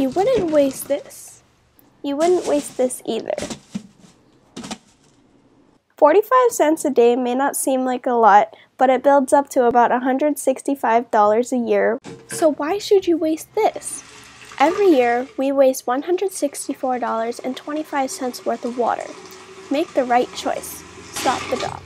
You wouldn't waste this. You wouldn't waste this either. 45 cents a day may not seem like a lot, but it builds up to about $165 a year. So why should you waste this? Every year, we waste $164.25 worth of water. Make the right choice. Stop the drop.